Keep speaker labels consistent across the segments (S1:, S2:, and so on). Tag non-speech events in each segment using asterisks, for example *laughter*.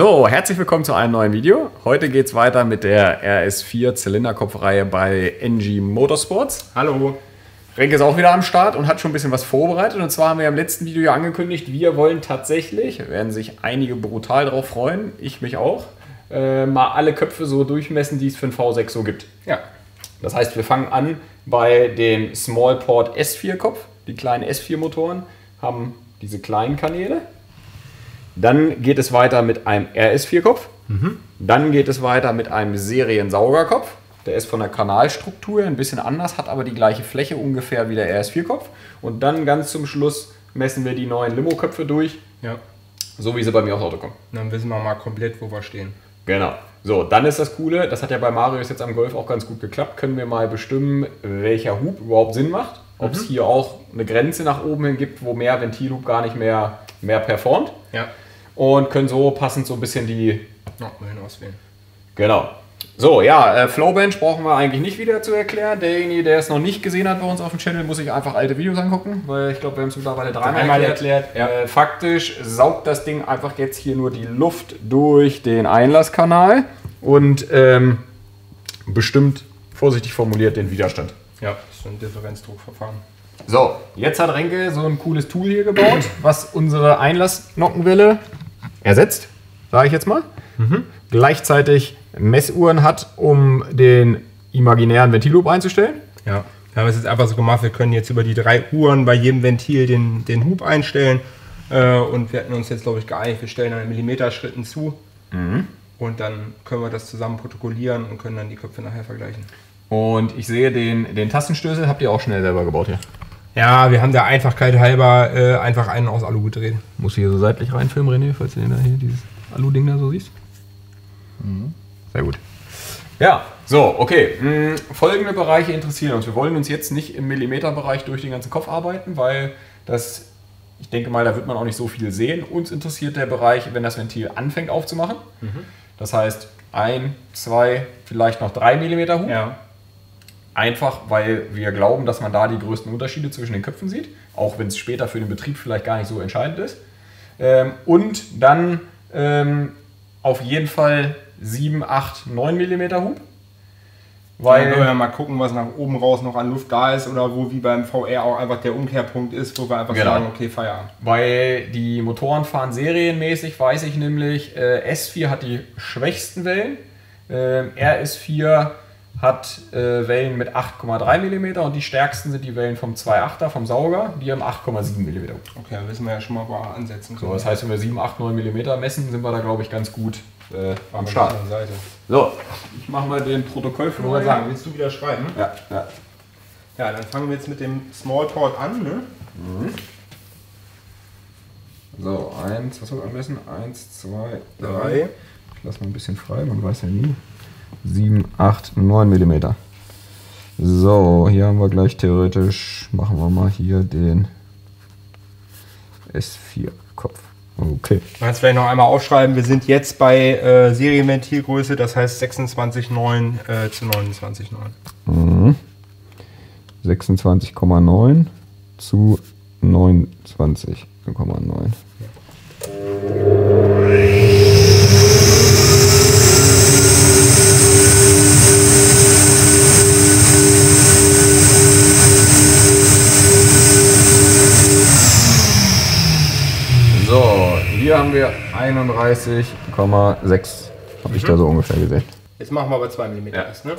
S1: So, herzlich willkommen zu einem neuen Video. Heute geht es weiter mit der RS4 Zylinderkopfreihe bei NG Motorsports.
S2: Hallo.
S1: Renke ist auch wieder am Start und hat schon ein bisschen was vorbereitet. Und zwar haben wir im letzten Video ja angekündigt, wir wollen tatsächlich, werden sich einige brutal darauf freuen, ich mich auch, äh, mal alle Köpfe so durchmessen, die es für ein V6 so gibt.
S2: Ja.
S1: Das heißt, wir fangen an bei dem Smallport S4-Kopf. Die kleinen S4-Motoren haben diese kleinen Kanäle. Dann geht es weiter mit einem RS4-Kopf. Dann geht es weiter mit einem Seriensaugerkopf. Der ist von der Kanalstruktur ein bisschen anders, hat aber die gleiche Fläche ungefähr wie der RS4-Kopf. Und dann ganz zum Schluss messen wir die neuen Limo-Köpfe durch,
S2: Ja.
S1: so wie sie bei mir aufs Auto kommen.
S2: Dann wissen wir mal komplett, wo wir stehen.
S1: Genau. So, dann ist das Coole, das hat ja bei Marius jetzt am Golf auch ganz gut geklappt, können wir mal bestimmen, welcher Hub überhaupt Sinn macht. Ob es hier auch eine Grenze nach oben hin gibt, wo mehr Ventilhub gar nicht mehr, mehr performt.
S2: Ja.
S1: Und können so passend so ein bisschen die.
S2: Hin auswählen.
S1: Genau. So, ja, äh, Flowbench brauchen wir eigentlich nicht wieder zu erklären. Derjenige, der es noch nicht gesehen hat bei uns auf dem Channel, muss sich einfach alte Videos angucken, weil ich glaube, wir haben es mittlerweile dreimal
S2: Dreimal
S1: erklärt.
S2: erklärt, ja.
S1: Äh, faktisch saugt das Ding einfach jetzt hier nur die Luft durch den Einlasskanal und ähm, bestimmt, vorsichtig formuliert, den Widerstand.
S2: Ja, das ist ein Differenzdruckverfahren.
S1: So, jetzt hat Renke so ein cooles Tool hier gebaut, *clears throat* was unsere Einlassnockenwelle ersetzt, sage ich jetzt mal. Gleichzeitig Messuhren hat, um den imaginären Ventilloop einzustellen.
S2: Ja. Wir haben es jetzt einfach so gemacht, wir können jetzt über die drei Uhren bei jedem Ventil den, den Hub einstellen. Äh, und wir hatten uns jetzt, glaube ich, geeinigt, wir stellen dann in Millimeterschritten zu. Und dann können wir das zusammen protokollieren und können dann die Köpfe nachher vergleichen.
S1: Und ich sehe den, den Tastenstößel, habt ihr auch schnell selber gebaut hier.
S2: Ja, wir haben der Einfachkeit halber äh, einfach einen aus Alu gedreht.
S1: Muss hier so seitlich reinfilmen, René, falls du den da hier, dieses Alu-Ding da so siehst. Sehr gut. Ja, so, okay. Hm, folgende Bereiche interessieren uns. Wir wollen uns jetzt nicht im Millimeterbereich durch den ganzen Kopf arbeiten, weil das, ich denke mal, da wird man auch nicht so viel sehen. Uns interessiert der Bereich, wenn das Ventil anfängt aufzumachen. Das heißt, ein, zwei, vielleicht noch drei Millimeter Hub.
S2: Ja.
S1: Einfach, weil wir glauben, dass man da die größten Unterschiede zwischen den Köpfen sieht, auch wenn es später für den Betrieb vielleicht gar nicht so entscheidend ist. Ähm, und dann ähm, auf jeden Fall 7, 8, 9 mm Hub.
S2: Weil können wir mal gucken, was nach oben raus noch an Luft da ist oder wo wie beim VR auch einfach der Umkehrpunkt ist, wo wir einfach
S1: Genau.
S2: sagen, okay, Feierabend.
S1: weil die Motoren fahren serienmäßig, weiß ich nämlich, äh, S4 hat die schwächsten Wellen, ähm, RS4 hat äh, Wellen mit 8,3 mm und die stärksten sind die Wellen vom 2.8er, vom Sauger, die haben 8,7 mm.
S2: Okay, dann wissen wir ja schon mal, wo wir ansetzen können.
S1: So, das heißt, wenn wir 7, 8, 9 mm messen, sind wir da, glaube ich, ganz gut äh, am Start. So, ich mache mal den Protokoll für
S2: Ich wollte sagen, willst du wieder schreiben?
S1: Ja, ja.
S2: Ja, dann fangen wir jetzt mit dem Smallport an, ne?
S1: So, eins, was soll man messen? Eins, zwei, drei.
S2: Drei.
S1: Ich lasse mal ein bisschen frei, man weiß ja nie. 7, 8, 9 mm. So, hier haben wir gleich theoretisch, machen wir mal hier den S4-Kopf. Okay.
S2: Jetzt vielleicht noch einmal aufschreiben, wir sind jetzt bei äh, Serienventilgröße, das heißt 26,9 äh, zu 29,9.
S1: Mhm. 26,9 zu 29,9. So, hier haben wir 31,6. Habe ich da so ungefähr gesehen.
S2: Jetzt machen wir aber 2 mm
S1: Ja.
S2: erst, ne?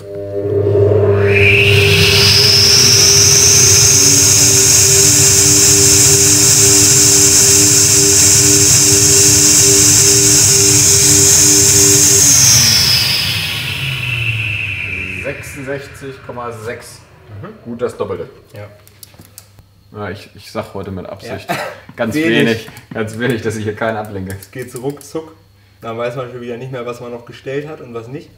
S1: Gut das Doppelte.
S2: Ja.
S1: Ja, ich, ich sag heute mit Absicht *laughs* ganz
S2: Wenig.
S1: wenig. ganz wenig, dass ich hier keinen ablenke.
S2: Es geht ruckzuck. Dann weiß man schon wieder nicht mehr, was man noch gestellt hat und was nicht.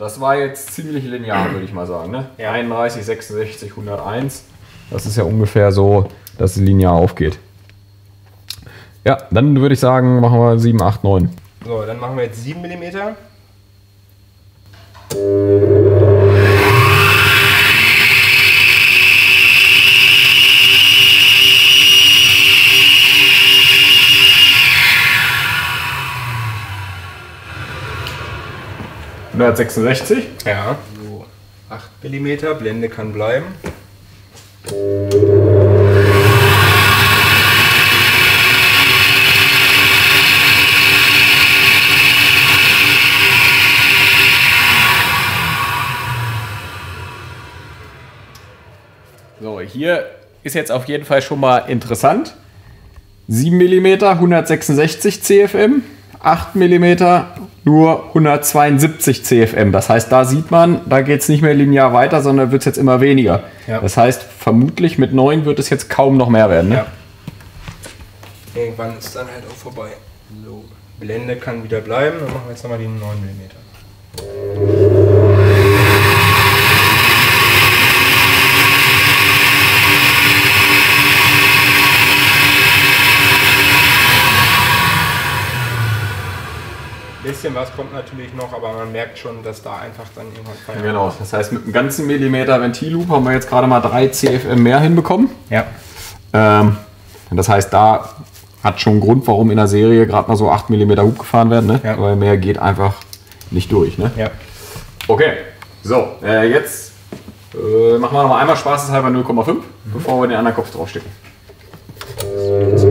S1: Das war jetzt ziemlich linear, würde ich mal sagen. Ne?
S2: Ja.
S1: 31, 66, 101. Das ist ja ungefähr so, dass es linear aufgeht. Ja, dann würde ich sagen, machen wir 7, 8, 9.
S2: So, dann machen wir jetzt 7 mm.
S1: Hundertsechsundsechzig.
S2: Ja. So, 8 mm, Blende kann bleiben.
S1: So, hier ist jetzt auf jeden Fall schon mal interessant. 7 mm 166 CFM, 8 mm nur 172 CFM. Das heißt, da sieht man, da geht es nicht mehr linear weiter, sondern wird es jetzt immer weniger.
S2: Ja.
S1: Das heißt, vermutlich mit 9 wird es jetzt kaum noch mehr werden. Ne?
S2: Ja. Irgendwann ist dann halt auch vorbei. So, Blende kann wieder bleiben. Dann machen wir jetzt nochmal die 9 mm. Bisschen was kommt natürlich noch, aber man merkt schon, dass da einfach dann irgendwann Feierabend
S1: Genau, das heißt, mit einem ganzen Millimeter Ventilloop haben wir jetzt gerade mal 3 CFM mehr hinbekommen.
S2: Ja.
S1: Ähm, das heißt, da hat schon einen Grund, warum in der Serie gerade mal so 8 mm Hub gefahren werden, ne?
S2: Ja.
S1: weil mehr geht einfach nicht durch. Ne?
S2: Ja.
S1: Okay, so, äh, jetzt äh, machen wir noch mal einmal spaßeshalber 0,5, bevor wir den anderen Kopf draufstecken.
S2: Es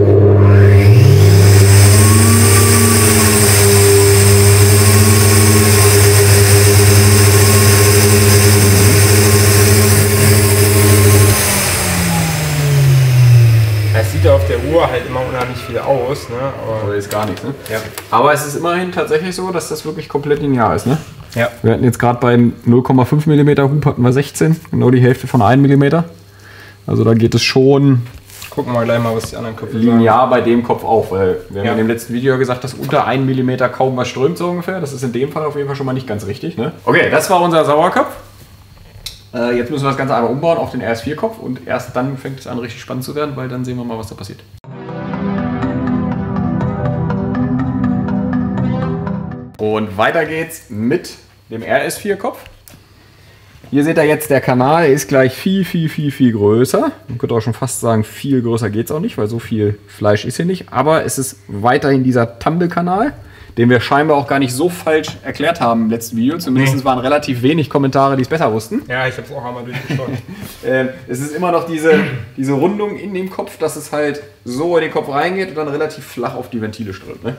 S2: sieht ja auf der Uhr halt immer unheimlich viel aus, ne? Aber
S1: Oder ist gar nichts, ne?
S2: ja.
S1: Aber es ist immerhin tatsächlich so, dass das wirklich komplett linear ist, ne?
S2: Ja.
S1: Wir hatten jetzt gerade bei 0,5 mm Hub hatten wir 16, genau die Hälfte von 1 mm. Also da geht es schon
S2: Gucken wir gleich mal, was die anderen Köpfe
S1: linear bei dem Kopf auf. Weil wir haben
S2: Ja.
S1: in dem letzten Video gesagt, dass unter 1 mm kaum was strömt, so ungefähr. Das ist in dem Fall auf jeden Fall schon mal nicht ganz richtig. Ne? Okay, das war unser Sauerkopf. Äh, jetzt müssen wir das Ganze einmal umbauen auf den RS4-Kopf und erst dann fängt es an, richtig spannend zu werden, weil dann sehen wir mal, was da passiert. Und weiter geht's mit dem RS4-Kopf. Hier seht ihr jetzt, der Kanal ist gleich viel, viel, viel, viel größer. Man könnte auch schon fast sagen, viel größer geht es auch nicht, weil so viel Fleisch ist hier nicht. Aber es ist weiterhin dieser Tumble-Kanal, den wir scheinbar auch gar nicht so falsch erklärt haben im letzten Video. Zumindest
S2: Nee.
S1: waren relativ wenig Kommentare, die es besser wussten.
S2: Ja, ich habe es auch einmal durchgeschaut. *laughs*
S1: Ähm, es ist immer noch diese, diese Rundung in dem Kopf, dass es halt so in den Kopf reingeht und dann relativ flach auf die Ventile strömt. Ne?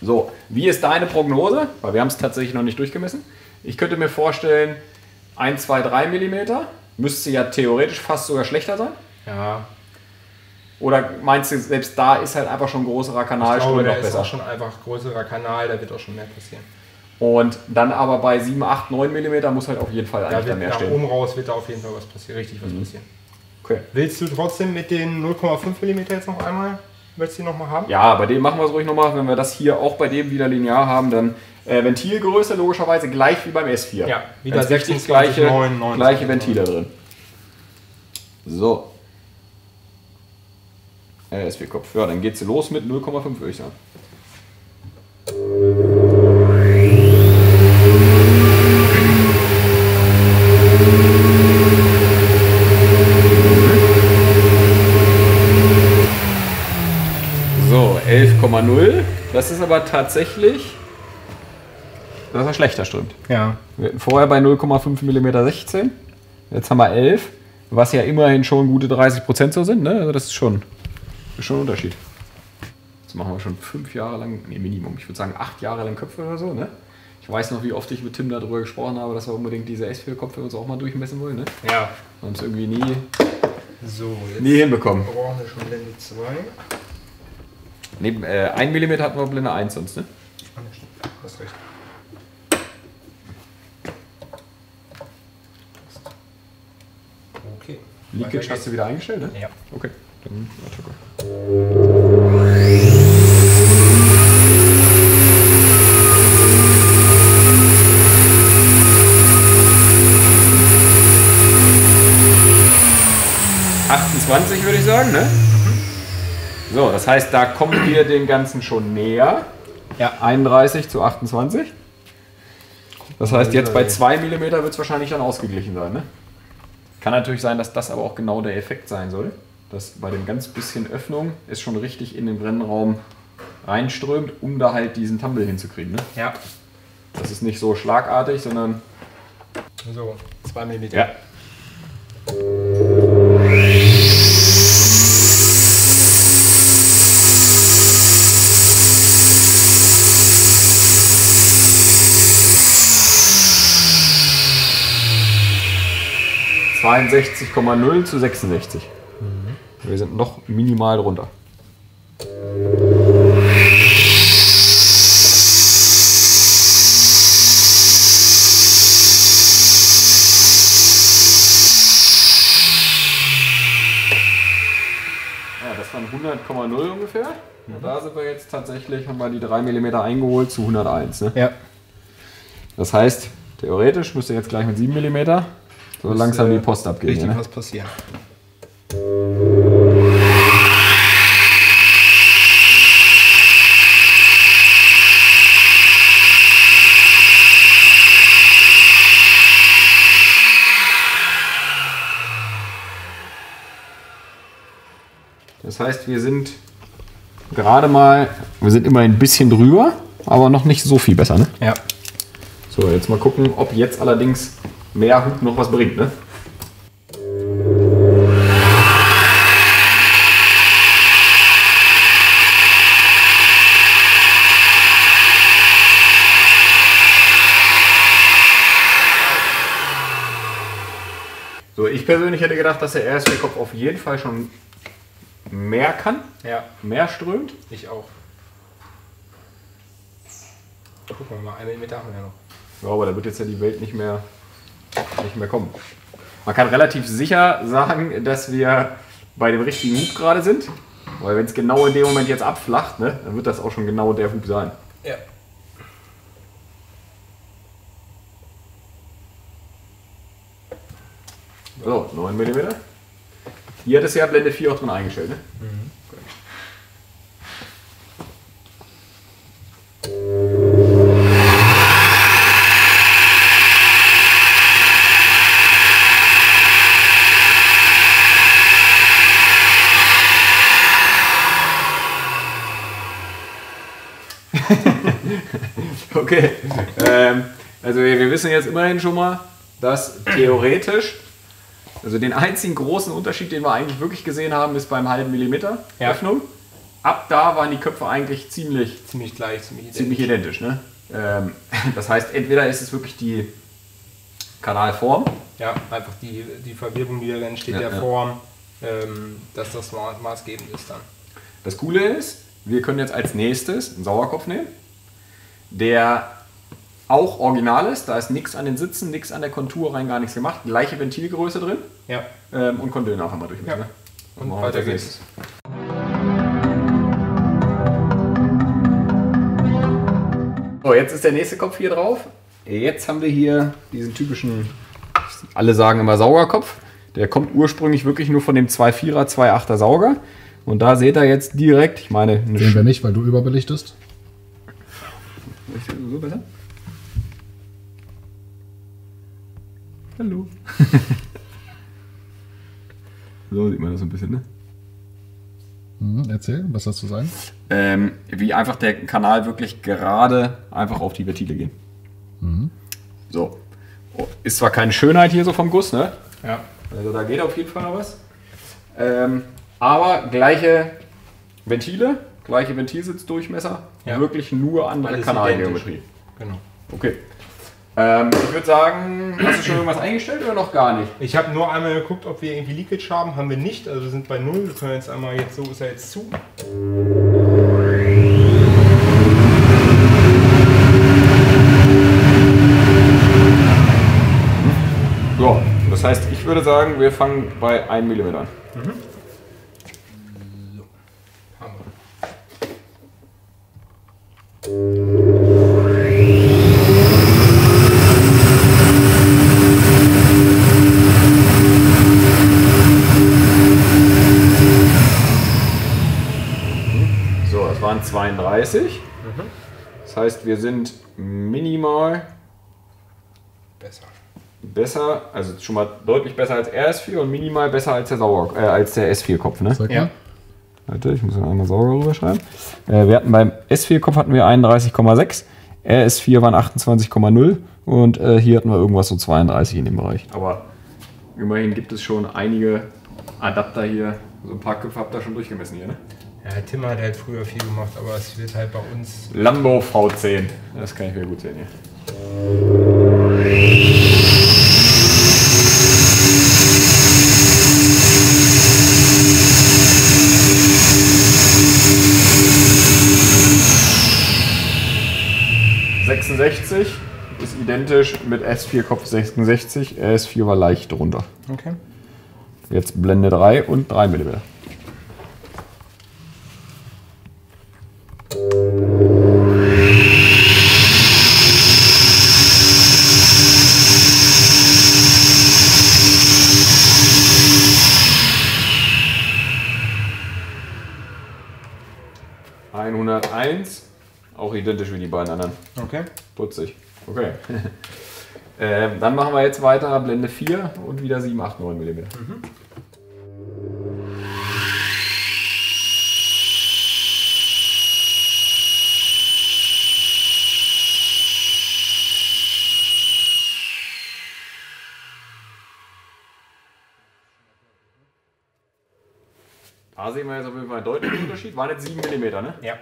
S1: So, wie ist deine Prognose? Weil wir haben es tatsächlich noch nicht durchgemessen. Ich könnte mir vorstellen, 1, 2, 3 mm müsste ja theoretisch fast sogar schlechter sein.
S2: ja,
S1: Oder meinst du, selbst da ist halt einfach schon ein größerer
S2: ich
S1: Kanal
S2: glaube,
S1: strömt
S2: da
S1: noch
S2: ist
S1: besser?
S2: auch schon einfach größerer Kanal, da wird auch schon mehr passieren.
S1: Und dann aber bei 7, 8, 9 mm muss halt auf jeden Fall
S2: Da
S1: eigentlich dann mehr
S2: nach
S1: stehen.
S2: oben raus wird da auf jeden Fall was passieren, richtig was passieren.
S1: Okay.
S2: Willst du trotzdem mit den 0,5 mm jetzt noch einmal, willst du die noch mal haben?
S1: Ja, bei dem machen wir es ruhig nochmal. Wenn wir das hier auch bei dem wieder linear haben, dann äh, Ventilgröße logischerweise gleich wie beim S4.
S2: Ja, wieder
S1: Ganz wichtig,
S2: 26,
S1: gleiche,
S2: 9, 9,
S1: gleiche Ventile drin. So. Äh, S4-Kopf. Ja, dann geht's los mit 0,5, würde ich sagen. So, 11,0. Das ist aber tatsächlich, dass er schlechter strömt.
S2: Ja.
S1: Wir hatten vorher bei 0,5 mm 16. Jetzt haben wir 11, was ja immerhin schon gute 30% so sind. Ne? Also das ist schon, ist schon ein Unterschied. Das machen wir schon fünf Jahre lang, nee, Minimum, ich würde sagen acht Jahre lang Köpfe oder so. Ne? Ich weiß noch, wie oft ich mit Tim darüber gesprochen habe, dass wir unbedingt diese S4-Köpfe uns auch mal durchmessen wollen. Ne?
S2: Ja.
S1: Wir haben es irgendwie nie,
S2: So, jetzt
S1: nie hinbekommen.
S2: brauchen wir schon Blende 2.
S1: Neben, äh, 1 mm hatten wir Blende 1 sonst. Ne,
S2: stimmt. Hast recht. Okay.
S1: Leakage hast du wieder eingestellt, ne?
S2: Ja.
S1: Okay. Dann Attacke. würde ich sagen, ne? So, das heißt, da kommen wir den Ganzen schon näher.
S2: Ja.
S1: 31 zu 28. Das heißt, jetzt bei 2 mm wird es wahrscheinlich dann ausgeglichen sein. Ne? Kann natürlich sein, dass das aber auch genau der Effekt sein soll. Dass bei dem ganz bisschen Öffnung es schon richtig in den Brennraum reinströmt, um da halt diesen Tumble hinzukriegen. Ne?
S2: Ja.
S1: Das ist nicht so schlagartig, sondern
S2: So, 2 mm.
S1: ja. ...62,0 zu 66. Wir sind noch minimal runter. Das waren 100,0 ungefähr. Und da sind wir jetzt tatsächlich, haben wir die 3 mm eingeholt zu 101. Ne?
S2: Ja.
S1: Das heißt, theoretisch müsste jetzt gleich mit 7 mm so langsam die Post abgehen.
S2: Richtig
S1: Ne?
S2: was passieren.
S1: Das heißt, wir sind gerade mal, wir sind immer ein bisschen drüber, aber noch nicht so viel besser. Ne?
S2: Ja.
S1: So, jetzt mal gucken, ob jetzt allerdings mehr Hub noch was bringt. Ne? So, ich persönlich hätte gedacht, dass der RSW-Kopf auf jeden Fall schon mehr kann,
S2: Ja,
S1: mehr strömt.
S2: ich auch. Gucken wir mal, 1 mm haben wir ja noch.
S1: Ja, aber da wird jetzt ja die Welt nicht mehr, nicht mehr kommen. Man kann relativ sicher sagen, dass wir bei dem richtigen Hub gerade sind. Weil wenn es genau in dem Moment jetzt abflacht, ne, dann wird das auch schon genau der Hub sein.
S2: Ja.
S1: So, 9 mm. Hier hat es ja Blende 4 auch drin eingestellt. Ne? Okay. Ähm, also wir, wir wissen jetzt immerhin schon mal, dass theoretisch, also den einzigen großen Unterschied, den wir eigentlich wirklich gesehen haben, ist beim halben Millimeter
S2: Ja.
S1: Öffnung. Ab da waren die Köpfe eigentlich ziemlich,
S2: Ziemlich gleich, ziemlich identisch.
S1: ziemlich identisch. Ne? Ähm, *laughs* das heißt, entweder ist es wirklich die Kanalform,
S2: Ja, einfach die, die Verwirrung, die da entsteht,
S1: Ja,
S2: der
S1: ja.
S2: Form, ähm, dass das ma- maßgebend ist dann.
S1: Das Coole ist, wir können jetzt als nächstes einen Sauerkopf nehmen, der auch original ist. Da ist nichts an den Sitzen, nichts an der Kontur rein, gar nichts gemacht. Gleiche Ventilgröße drin
S2: Ja.
S1: ähm, und Kondil nachher mal durchmischen.
S2: Ja.
S1: Ne?
S2: Und
S1: wir
S2: weiter geht's.
S1: So, jetzt ist der nächste Kopf hier drauf. Jetzt haben wir hier diesen typischen, alle sagen immer Saugerkopf. Der kommt ursprünglich wirklich nur von dem 2,4er, 2,8er Sauger. Und da seht ihr jetzt direkt, ich meine, eine
S3: Sehen wir nicht, weil du überbelichtest.
S1: So besser? Hallo. *laughs* so sieht man das so ein bisschen, ne?
S3: Mhm, erzähl, was hast du sagen?
S1: Ähm, wie einfach der Kanal wirklich gerade einfach auf die Ventile gehen. So. Oh, Ist zwar keine Schönheit hier so vom Guss, ne?
S2: Ja.
S1: Also da geht auf jeden Fall noch was. Ähm, aber gleiche Ventile, gleiche Ventilsitzdurchmesser,
S2: Ja.
S1: wirklich nur andere Kanalgeometrie.
S2: Genau.
S1: Okay. Ähm, ich würde sagen, hast du schon irgendwas eingestellt oder noch gar nicht?
S2: Ich habe nur einmal geguckt, ob wir irgendwie Leakage haben. Haben wir nicht. Also wir sind bei null. Wir können jetzt einmal jetzt so ist er jetzt zu.
S1: So, das heißt, ich würde sagen, wir fangen bei 1 mm an.
S2: Haben
S1: 34. Das heißt, wir sind minimal
S2: Besser.
S1: besser, also schon mal deutlich besser als RS4 und minimal besser als der, Sauer, äh, als der S4-Kopf. Ne?
S3: Sag
S2: Ja.
S1: Warte, ich muss noch einmal sauber rüberschreiben. Äh, wir hatten beim S4-Kopf hatten wir 31,6, RS4 waren 28,0 und äh, hier hatten wir irgendwas so 32 in dem Bereich. Aber immerhin gibt es schon einige Adapter hier. So ein paar Köpfe habt ihr schon durchgemessen hier, ne?
S2: Ja, Tim hat halt früher viel gemacht, aber es wird halt bei uns.
S1: Lambo V10. Das kann ich mir gut sehen hier. ...66 ist identisch mit S4 Kopf 66. RS4 war leicht drunter.
S2: Okay.
S1: Jetzt Blende 3 und 3 mm. ...101, auch identisch wie die beiden anderen.
S2: Okay.
S1: Putzig. Okay. *laughs* ähm, dann machen wir jetzt weiter Blende 4 und wieder 7, 8, 9 mm. Da sehen wir jetzt auf jeden Fall einen deutlichen Unterschied. Waren jetzt 7 mm, ne?
S2: Ja.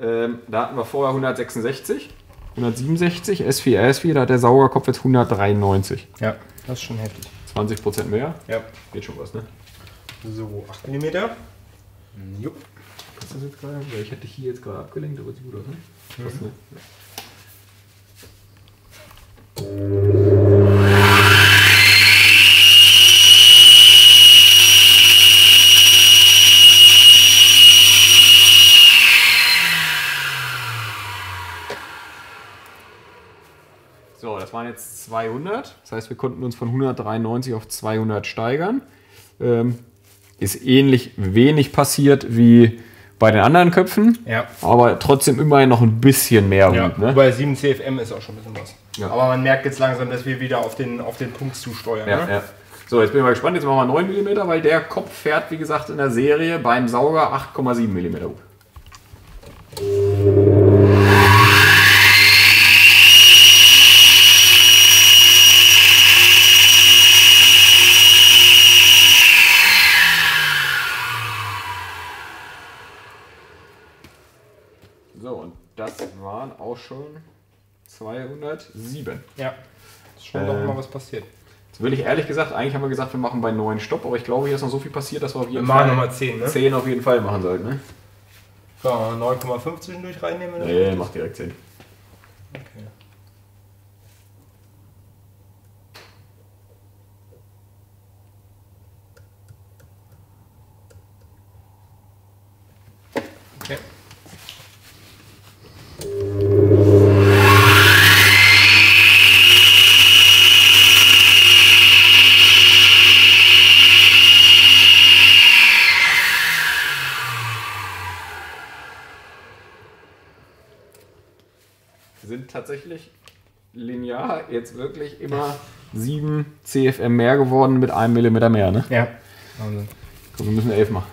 S1: Ähm, da hatten wir vorher 166, 167, S4, RS4, da hat der Saugerkopf jetzt 193.
S2: Ja, das ist schon heftig.
S1: 20% mehr,
S2: Ja.
S1: geht schon was, ne?
S2: So, 8 mm. Jupp.
S1: Passt das jetzt gerade? Ich hätte hier jetzt gerade abgelenkt, aber sieht gut aus, ne? Passt, ne? So, das waren jetzt 200. Das heißt, wir konnten uns von 193 auf 200 steigern. Ähm, ist ähnlich wenig passiert wie bei den anderen Köpfen.
S2: Ja.
S1: Aber trotzdem immerhin noch ein bisschen mehr
S2: Ja,
S1: ne?
S2: bei 7 CFM ist auch schon ein bisschen was.
S1: Ja.
S2: Aber man merkt jetzt langsam, dass wir wieder auf den, auf den Punkt zusteuern.
S1: Ja,
S2: ne?
S1: ja. So, jetzt bin ich mal gespannt. Jetzt machen wir 9 mm, weil der Kopf fährt, wie gesagt, in der Serie beim Sauger 8,7 mm Hub. So, und das waren auch schon 207.
S2: Ja. Ist schon
S1: Ähm,
S2: doch mal was passiert.
S1: Jetzt will ich ehrlich gesagt, eigentlich haben wir gesagt, wir machen bei 9 Stopp, aber ich glaube, hier ist noch so viel passiert, dass wir auf
S2: Wir
S1: jeden
S2: machen
S1: Fall
S2: nochmal 10, ne?
S1: 10 auf jeden Fall machen sollten. Ne?
S2: So, 9,5 zwischendurch reinnehmen?
S1: Nee, mach direkt 10.
S2: Okay. Okay.
S1: Sind tatsächlich linear jetzt wirklich immer 7 CFM mehr geworden mit 1 mm mehr. Ne?
S2: Ja. Also,
S1: Komm, wir müssen 11 machen.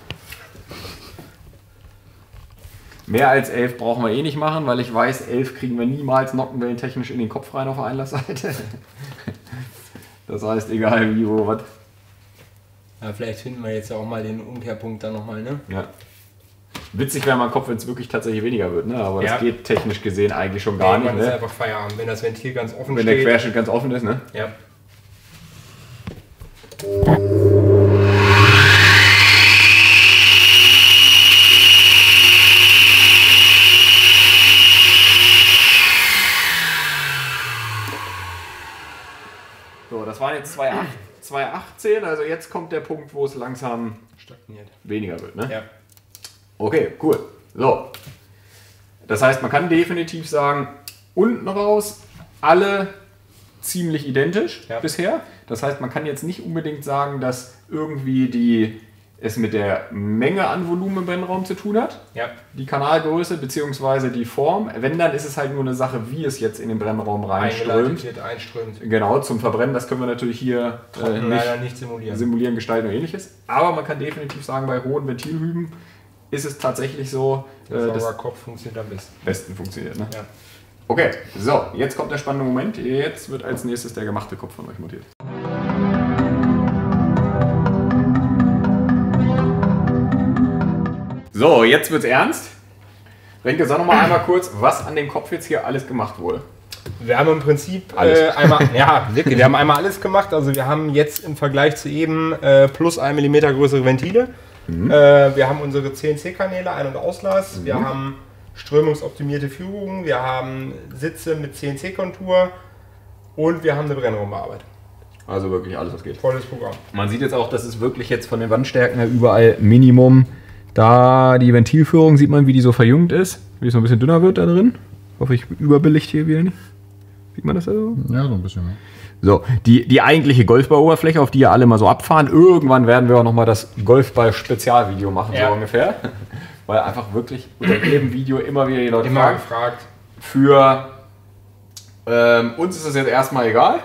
S1: Mehr als 11 brauchen wir eh nicht machen, weil ich weiß, 11 kriegen wir niemals nockenwellentechnisch in den Kopf rein auf der Einlassseite. *laughs* Das heißt, egal wie, wo, was.
S2: ja, vielleicht finden wir jetzt ja auch mal den Umkehrpunkt dann nochmal, ne?
S1: Ja. Witzig wäre mein Kopf, wenn es wirklich tatsächlich weniger wird, ne? aber
S2: Ja.
S1: das geht technisch gesehen eigentlich schon gar nicht.
S2: Irgendwann ist
S1: Ne?
S2: einfach Feierabend, wenn das Ventil ganz offen
S1: Wenn der
S2: steht.
S1: Querschnitt ganz offen ist. Ne?
S2: ja.
S1: So, das waren jetzt 2,8 2,18, also jetzt kommt der Punkt, wo es langsam
S2: Stagniert.
S1: weniger wird. Ne?
S2: Ja.
S1: Okay, cool. So. Das heißt, man kann definitiv sagen, unten raus alle ziemlich identisch
S2: Ja.
S1: bisher. Das heißt, man kann jetzt nicht unbedingt sagen, dass irgendwie die es mit der Menge an Volumen im Brennraum zu tun hat,
S2: Ja.
S1: die Kanalgröße bzw. die Form. Wenn, dann ist es halt nur eine Sache, wie es jetzt in den Brennraum reinströmt.
S2: wird, einströmt.
S1: Genau, zum Verbrennen, das können wir natürlich hier äh, nicht
S2: leider nicht simulieren.
S1: simulieren, gestalten oder ähnliches. Aber man kann definitiv sagen, bei hohen Ventilhüben ist es tatsächlich so,
S2: Der
S1: äh, das
S2: Saugerkopf funktioniert am besten.
S1: besten funktioniert. Ne?
S2: Ja.
S1: Okay, so, jetzt kommt der spannende Moment. Jetzt wird als nächstes der gemachte Kopf von euch montiert. So, jetzt wird's ernst. Renke, sag noch mal einmal kurz, was an dem Kopf jetzt hier alles gemacht wurde.
S2: Wir haben im Prinzip
S1: Alles.
S2: Äh, einmal, *laughs* ja, wirklich, wir haben einmal alles gemacht. Also wir haben jetzt im Vergleich zu eben äh, plus 1 mm größere Ventile. Äh, wir haben unsere CNC-Kanäle, Ein- und Auslass. Wir haben strömungsoptimierte Führungen. Wir haben Sitze mit CNC-Kontur. Und wir haben eine Brennraumbearbeitung.
S1: Also wirklich alles, was geht.
S2: Volles Programm.
S1: Man sieht jetzt auch, dass es wirklich jetzt von den Wandstärken her überall Minimum. Da die Ventilführung sieht man, wie die so verjüngt ist, wie es noch ein bisschen dünner wird da drin. Hoffe ich überbelicht hier wieder nicht. Sieht man das also?
S3: Ja, so ein bisschen. Ja.
S1: So, die, die eigentliche Golfballoberfläche, auf die ja alle mal so abfahren. Irgendwann werden wir auch nochmal das Golfball-Spezialvideo machen,
S2: Ja.
S1: so ungefähr. *laughs* Weil einfach wirklich unter jedem Video immer wieder die Leute
S2: Immer
S1: fragen.
S2: gefragt.
S1: Für ähm, uns ist es jetzt erstmal egal.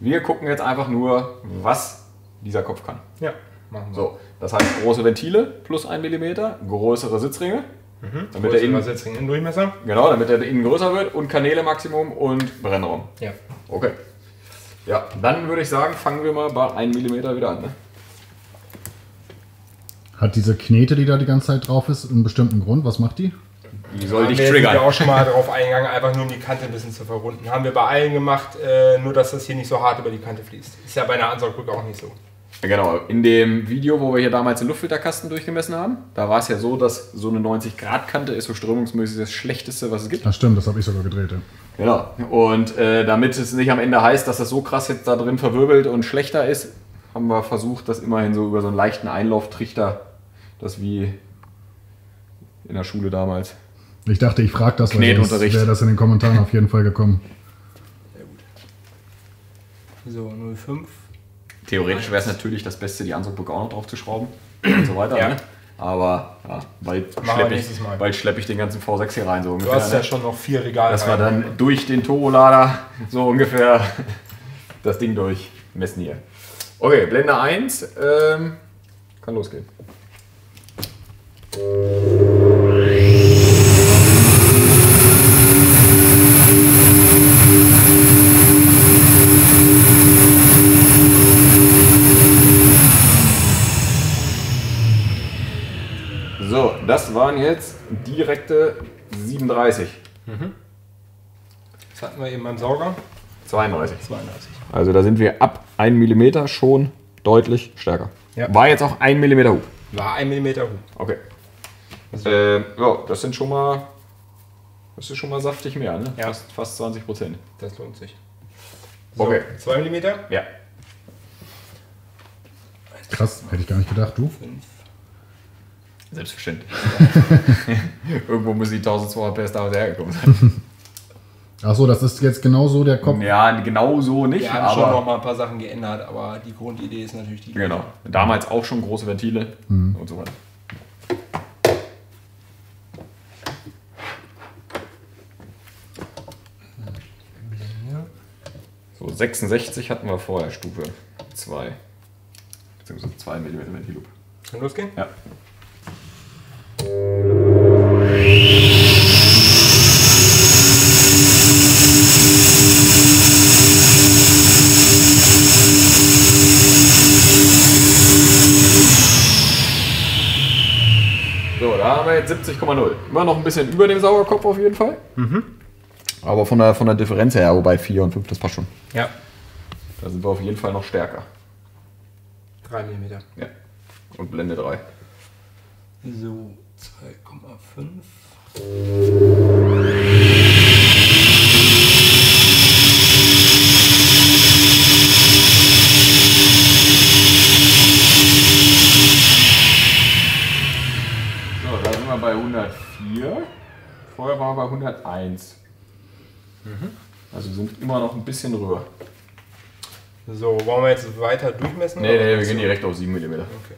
S1: Wir gucken jetzt einfach nur, was dieser Kopf kann.
S2: Ja, machen wir.
S1: So, das heißt große Ventile plus 1 mm, größere Sitzringe, damit, der
S2: Größerer
S1: innen,
S2: Sitzring Innendurchmesser.
S1: genau, damit der innen größer wird und Kanäle Maximum und Brennraum.
S2: Ja.
S1: Okay. Ja, dann würde ich sagen, fangen wir mal bei 1 mm wieder an. Ne?
S3: Hat diese Knete, die da die ganze Zeit drauf ist, einen bestimmten Grund? Was macht die?
S1: Die soll dich
S2: wir sind
S1: triggern.
S2: ja auch schon mal darauf eingegangen, einfach nur um die Kante ein bisschen zu verrunden. Haben wir bei allen gemacht, äh, nur dass das hier nicht so hart über die Kante fließt. Ist ja bei einer Ansaugbrücke auch nicht so.
S1: Genau, in dem Video, wo wir hier damals den Luftfilterkasten durchgemessen haben, da war es ja so, dass so eine 90-Grad-Kante ist so strömungsmäßig das Schlechteste, was es gibt.
S3: Das stimmt, das habe ich sogar gedreht. Ja.
S1: Genau. Und äh, damit es nicht am Ende heißt, dass das so krass jetzt da drin verwirbelt und schlechter ist, haben wir versucht, das immerhin so über so einen leichten Einlauftrichter, das wie in der Schule damals.
S3: Ich dachte, ich frage das, weil sonst wäre das in den Kommentaren auf jeden Fall gekommen.
S2: So, 05.
S1: Theoretisch wäre es natürlich das Beste, die Ansaugbrücke auch noch drauf zu schrauben und so weiter.
S2: Ja.
S1: Ne? Aber ja, bald schleppe ich, bald schlepp ich den ganzen V6 hier rein, so
S2: Du
S1: ungefähr.
S2: hast
S1: ne?
S2: ja schon noch vier Regale.
S1: dass wir dann durch den Turbolader so ungefähr *laughs* das Ding durchmessen hier. Okay, Blende 1, ähm, kann losgehen. Waren jetzt direkte 37.
S2: Das hatten wir eben beim Sauger.
S1: 32.
S2: 32.
S1: Also da sind wir ab 1 mm schon deutlich stärker.
S2: Ja.
S1: War jetzt auch 1 mm Hub.
S2: War 1 mm Hub.
S1: Okay. Ähm, ja, das sind schon mal. Das ist schon mal saftig mehr, ne?
S2: Ja.
S1: Fast, fast 20 Prozent.
S2: Das lohnt sich.
S1: Okay.
S2: 2 mm.
S1: Ja.
S3: Krass, hätte ich gar nicht gedacht, du.
S2: 5.
S1: Selbstverständlich. *laughs* Irgendwo muss die 1200 PS damals hergekommen sein.
S3: Achso, das ist jetzt genau so der Kopf.
S1: Ja, genau so nicht,
S2: Wir haben schon noch
S1: aber.
S2: mal ein paar Sachen geändert, aber die Grundidee ist natürlich die.
S1: Genau. Damals auch schon große Ventile und so weiter. So, 66 hatten wir vorher, Stufe 2. Beziehungsweise 2 mm Ventilloop.
S2: Kann losgehen?
S1: Ja. So, da haben wir jetzt 70,0. Immer noch ein bisschen über dem Saugerkopf auf jeden Fall. Aber von der, von der Differenz her, wobei 4 und 5, das passt schon.
S2: Ja.
S1: Da sind wir auf jeden Fall noch stärker.
S2: 3 mm.
S1: Ja. Und Blende 3.
S2: So, 2,5.
S1: So, da sind wir bei 104. Vorher waren wir bei 101. Also wir sind immer noch ein bisschen rüber.
S2: So, wollen wir jetzt weiter durchmessen?
S1: Nee,
S2: oder?
S1: nee, wir gehen direkt auf 7 mm.
S2: Okay.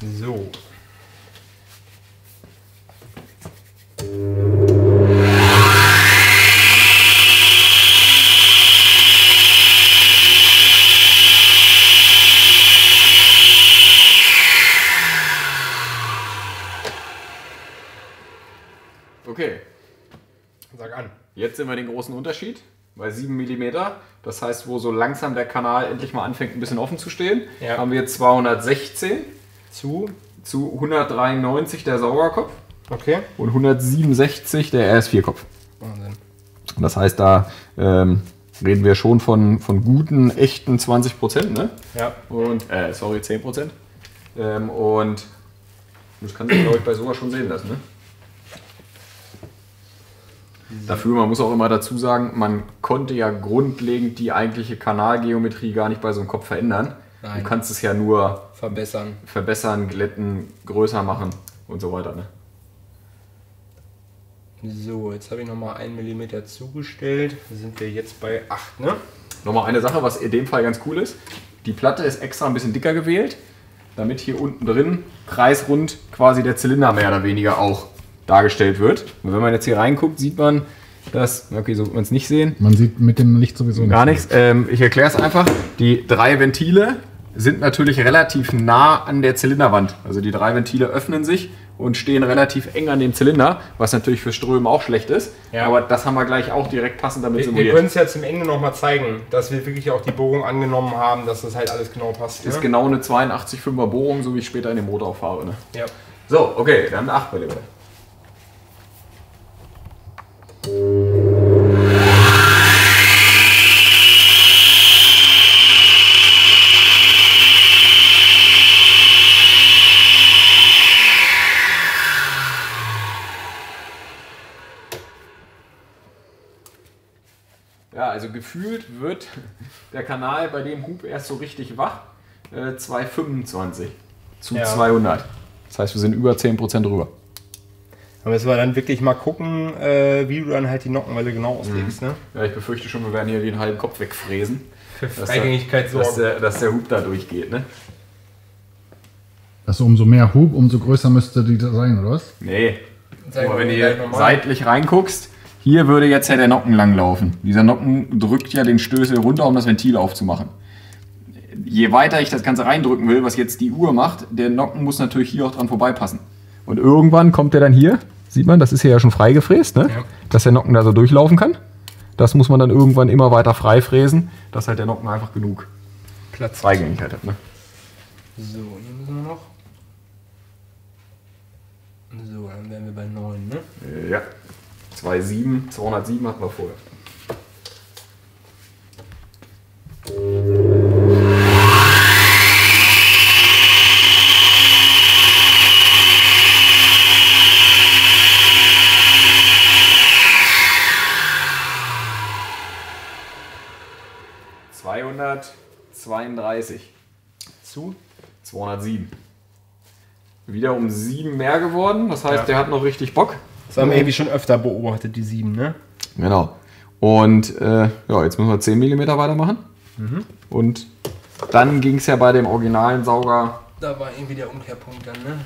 S2: So.
S1: Okay,
S2: Sag an.
S1: jetzt sehen wir den großen Unterschied bei 7 mm. Das heißt, wo so langsam der Kanal endlich mal anfängt, ein bisschen offen zu stehen,
S2: Ja.
S1: haben wir 216
S2: Zu.
S1: zu 193 der Saugerkopf
S2: Okay.
S1: und 167 der RS4-Kopf.
S2: Wahnsinn.
S1: Das heißt, da ähm, reden wir schon von, von guten, echten 20 Prozent, ne?
S2: Ja.
S1: Und, äh, sorry, 10 Prozent. Ähm, und das kann sich, glaube ich, bei sowas schon sehen lassen, ne? Dafür, man muss auch immer dazu sagen, man konnte ja grundlegend die eigentliche Kanalgeometrie gar nicht bei so einem Kopf verändern.
S2: Nein.
S1: Du kannst es ja nur
S2: Verbessern.
S1: verbessern, glätten, größer machen und so weiter. Ne?
S2: So, jetzt habe ich nochmal 1 mm zugestellt. Da sind wir jetzt bei 8, ne?
S1: Nochmal eine Sache, was in dem Fall ganz cool ist. Die Platte ist extra ein bisschen dicker gewählt, damit hier unten drin kreisrund quasi der Zylinder mehr oder weniger auch dargestellt wird. Und wenn man jetzt hier reinguckt, sieht man, dass, okay, so wird man es nicht sehen,
S3: Man sieht mit dem Licht sowieso
S1: gar nichts. Ähm, ich erkläre es einfach. Die drei Ventile sind natürlich relativ nah an der Zylinderwand. Also die drei Ventile öffnen sich und stehen relativ eng an dem Zylinder, was natürlich für Strömen auch schlecht ist.
S2: Ja.
S1: Aber das haben wir gleich auch direkt passend damit
S2: Wir, wir
S1: simuliert.
S2: können es ja zum Ende nochmal zeigen, dass wir wirklich auch die Bohrung angenommen haben, dass das halt alles genau passt.
S1: Ist
S2: ne?
S1: genau eine 82,5er Bohrung, so wie ich später in den Motor fahre. Ne?
S2: Ja.
S1: So, okay, dann 8 bitte. Ja, also gefühlt wird der Kanal bei dem Hub erst so richtig wach. Äh, 225 zu
S2: Ja.
S1: 200. Das heißt, wir sind über 10% drüber.
S2: Da müssen wir dann wirklich mal gucken, äh, wie du dann halt die Nockenwelle genau auslegst. Ne?
S1: Ja, ich befürchte schon, wir werden hier den halben Kopf wegfräsen.
S2: Für
S1: Dass
S2: Freigängigkeit
S1: der, dass, der, dass der Hub da durchgeht, ne?
S3: Also umso mehr Hub, umso größer müsste die sein, oder was?
S1: Nee. Aber wenn du hier seitlich reinguckst, hier würde jetzt ja der Nocken langlaufen. Dieser Nocken drückt ja den Stößel runter, um das Ventil aufzumachen. Je weiter ich das Ganze reindrücken will, was jetzt die Uhr macht, der Nocken muss natürlich hier auch dran vorbeipassen. Und irgendwann kommt der dann hier, sieht man, das ist hier ja schon freigefräst, ne?
S2: Ja.
S1: dass der Nocken da so durchlaufen kann. Das muss man dann irgendwann immer weiter freifräsen, dass halt der Nocken einfach genug
S2: Platz.
S1: Freigängigkeit hat. Ne?
S2: So, hier müssen wir noch. So, dann wären wir bei 9, ne?
S1: Ja. 207, 207 hatten wir vorher. Zweihundertzweiunddreißig
S2: Zu?
S1: 207. Wieder um 7 mehr geworden, das heißt,
S2: Ja.
S1: der hat noch richtig Bock.
S2: Das haben wir irgendwie schon öfter beobachtet, die 7, ne?
S1: Genau. Und äh, ja, jetzt müssen wir 10 mm weitermachen. Und dann ging es ja bei dem originalen Sauger.
S2: Da war irgendwie der Umkehrpunkt dann, ne?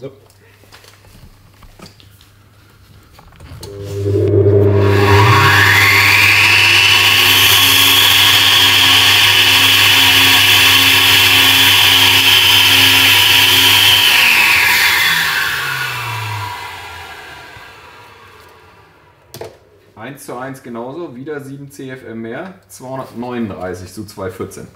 S2: So.
S1: Eins zu 1 genauso, wieder 7 CFM mehr, 239 zu 214.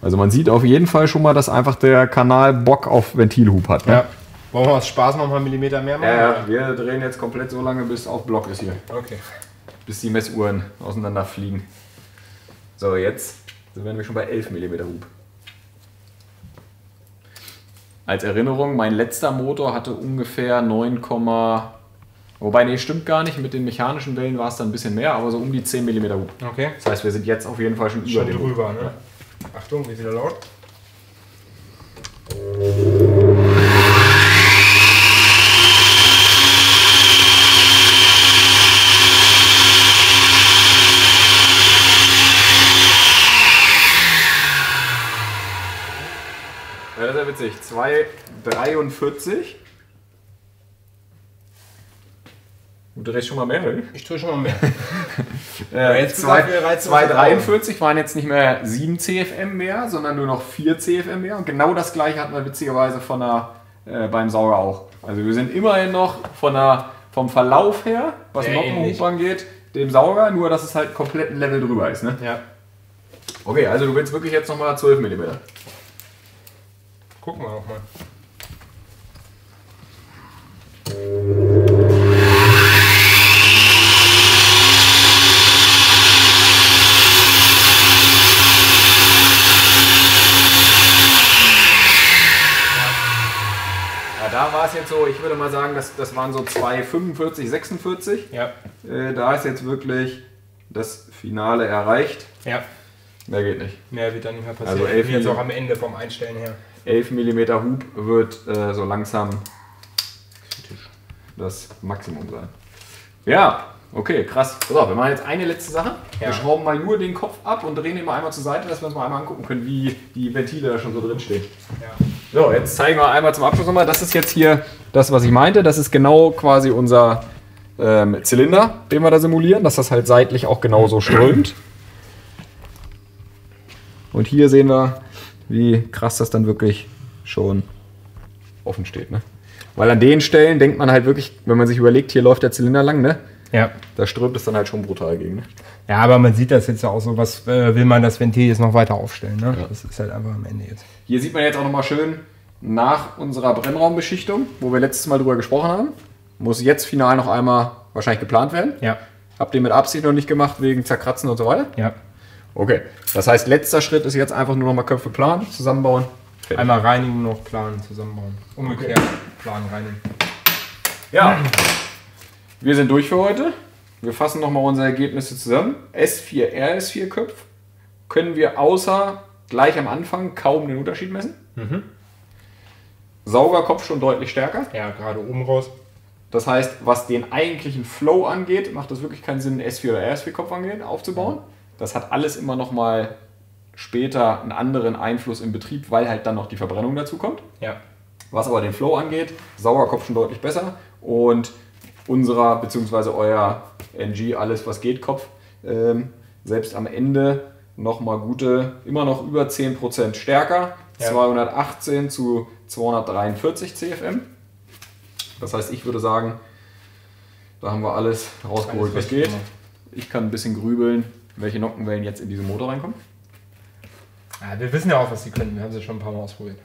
S1: Also man sieht auf jeden Fall schon mal, dass einfach der Kanal Bock auf Ventilhub hat. Ne?
S2: Ja. Wollen wir aus Spaß noch mal einen Millimeter mehr machen?
S1: Ja, ja, wir drehen jetzt komplett so lange, bis auf Block ist hier.
S2: Okay.
S1: Bis die Messuhren auseinanderfliegen. So, jetzt sind wir nämlich schon bei 11 mm Hub. Als Erinnerung, mein letzter Motor hatte ungefähr 9, Wobei, nee, stimmt gar nicht. Mit den mechanischen Wellen war es dann ein bisschen mehr, aber so um die 10 mm hoch.
S2: Okay.
S1: Das heißt, wir sind jetzt auf jeden Fall schon,
S2: schon
S1: über dem.
S2: drüber, ne? Achtung, wie wieder laut.
S1: Ja, das ist ja witzig. 2,43 Du drehst schon mal mehr, oder?
S2: Ich tue schon mal mehr. *laughs*
S1: Äh,
S2: jetzt
S1: zwei-
S2: gesagt, wir reizen uns
S1: 2,43 waren jetzt nicht mehr 7 CFM mehr, sondern nur noch 4 CFM mehr. Und genau das gleiche hatten wir witzigerweise von der, äh, beim Sauger auch. Also wir sind immerhin noch von der, vom Verlauf her, was
S2: Sehr
S1: Nockenhub angeht, dem Sauger, nur dass es halt komplett ein Level drüber ist. Ne?
S2: Ja.
S1: Okay, also du willst wirklich jetzt nochmal 12 mm.
S2: Gucken wir auch mal.
S1: Ja, da war es jetzt so, ich würde mal sagen, das, das waren so 2,45, 46.
S2: Ja.
S1: Äh, da ist jetzt wirklich das Finale erreicht.
S2: Ja.
S1: Mehr geht nicht.
S2: Mehr wird dann nicht mehr passieren.
S1: Also elf
S2: Ich bin jetzt
S1: Mil-
S2: auch am Ende vom Einstellen her.
S1: 11 mm Hub wird äh, so langsam das Maximum sein. Ja, okay, krass. So, wir machen jetzt eine letzte Sache. Wir
S2: Ja.
S1: schrauben mal nur den Kopf ab und drehen ihn mal einmal zur Seite, dass wir uns mal einmal angucken können, wie die Ventile da schon so drin stehen.
S2: Ja.
S1: So, jetzt zeigen wir einmal zum Abschluss nochmal. Das ist jetzt hier das, was ich meinte. Das ist genau quasi unser ähm, Zylinder, den wir da simulieren, dass das halt seitlich auch genauso strömt. Und hier sehen wir, wie krass das dann wirklich schon offen steht. Ne? Weil an den Stellen denkt man halt wirklich, wenn man sich überlegt, hier läuft der Zylinder lang, ne?
S2: Ja.
S1: da strömt es dann halt schon brutal gegen. Ne?
S2: Ja, aber man sieht das jetzt ja auch so, was äh, will man das Ventil jetzt noch weiter aufstellen. Ne?
S1: Ja.
S2: Das ist halt einfach am Ende jetzt.
S1: Hier sieht man jetzt auch nochmal schön nach unserer Brennraumbeschichtung, wo wir letztes Mal drüber gesprochen haben, muss jetzt final noch einmal wahrscheinlich geplant werden.
S2: Ja.
S1: Habt ihr mit Absicht noch nicht gemacht wegen Zerkratzen und so weiter?
S2: Ja.
S1: Okay. Das heißt, letzter Schritt ist jetzt einfach nur nochmal Köpfe planen, zusammenbauen. Fertig.
S2: Einmal reinigen, noch planen, zusammenbauen. Umgekehrt, planen, reinigen.
S1: Ja. Wir sind durch für heute. Wir fassen nochmal unsere Ergebnisse zusammen. S4, RS4 Köpf können wir außer gleich am Anfang kaum den Unterschied messen. Saugerkopf schon deutlich stärker.
S2: Ja, gerade oben raus.
S1: Das heißt, was den eigentlichen Flow angeht, macht es wirklich keinen Sinn, einen S4 oder RS4-Kopf angehen, aufzubauen. Das hat alles immer noch mal später einen anderen Einfluss im Betrieb, weil halt dann noch die Verbrennung dazu kommt.
S2: Ja.
S1: Was aber den Flow angeht, Sauerkopf schon deutlich besser und unserer bzw. euer NG alles was geht Kopf ähm, selbst am Ende noch mal gute, immer noch über 10% stärker,
S2: Ja.
S1: 218 zu 243 CFM. Das heißt, ich würde sagen, da haben wir alles rausgeholt,
S2: Alles
S1: was geht.
S2: gemacht.
S1: Ich kann ein bisschen grübeln, welche Nockenwellen jetzt in diesen Motor reinkommen.
S2: ja. Wir wissen ja auch, was sie können. Wir haben sie schon ein paar Mal ausprobiert.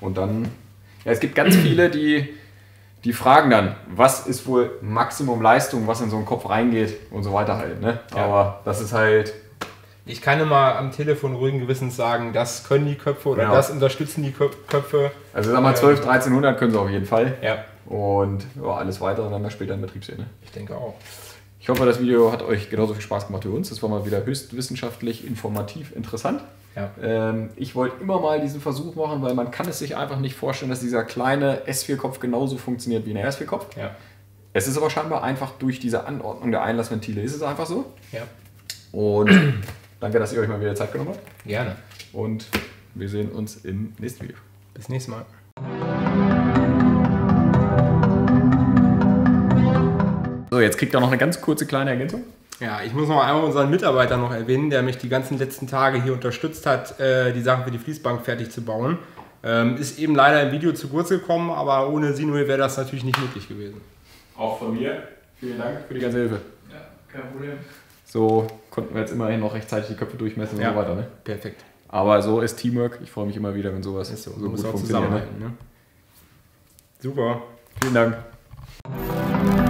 S1: Und dann, ja, es gibt ganz viele, die, die fragen dann, was ist wohl Maximum Leistung, was in so einen Kopf reingeht und so weiter halt. Ne?
S2: Ja.
S1: Aber das ist halt,
S2: Ich kann immer am Telefon ruhigen Gewissens sagen, das können die Köpfe oder
S1: Ja.
S2: das unterstützen die Köp- Köpfe.
S1: also sag mal 12, 1300 können sie auf jeden Fall.
S2: Ja,
S1: Und ja, alles weitere dann später im Betrieb sehen. Ne?
S2: ich denke auch.
S1: Ich hoffe, das Video hat euch genauso viel Spaß gemacht wie uns. Das war mal wieder höchst wissenschaftlich, informativ, interessant.
S2: Ja.
S1: Ähm, ich wollte immer mal diesen Versuch machen, weil man kann es sich einfach nicht vorstellen, dass dieser kleine S4-Kopf genauso funktioniert wie ein RS4-Kopf.
S2: Ja.
S1: Es ist aber scheinbar einfach durch diese Anordnung der Einlassventile ist es einfach so.
S2: Ja.
S1: Und danke, dass ihr euch mal wieder Zeit genommen habt.
S2: Gerne.
S1: Und wir sehen uns im nächsten Video.
S2: Bis nächstes Mal.
S1: So, jetzt kriegt er noch eine ganz kurze kleine Ergänzung.
S2: Ja, ich muss noch einmal unseren Mitarbeiter noch erwähnen, der mich die ganzen letzten Tage hier unterstützt hat, äh, die Sachen für die Fließbank fertig zu bauen. Ähm, ist eben leider im Video zu kurz gekommen, aber ohne Sinue wäre das natürlich nicht möglich gewesen.
S1: Auch von mir. Vielen Dank für die ganze Hilfe.
S2: Ja, kein Problem.
S1: So konnten wir jetzt immerhin noch rechtzeitig die Köpfe durchmessen und
S2: Ja.
S1: so weiter. Ne?
S2: Perfekt.
S1: Aber so ist Teamwork. Ich freue mich immer wieder, wenn sowas
S2: Ist so,
S1: so
S2: muss
S1: gut
S2: auch
S1: funktioniert. Ne?
S2: Ne? Super.
S1: Vielen Dank.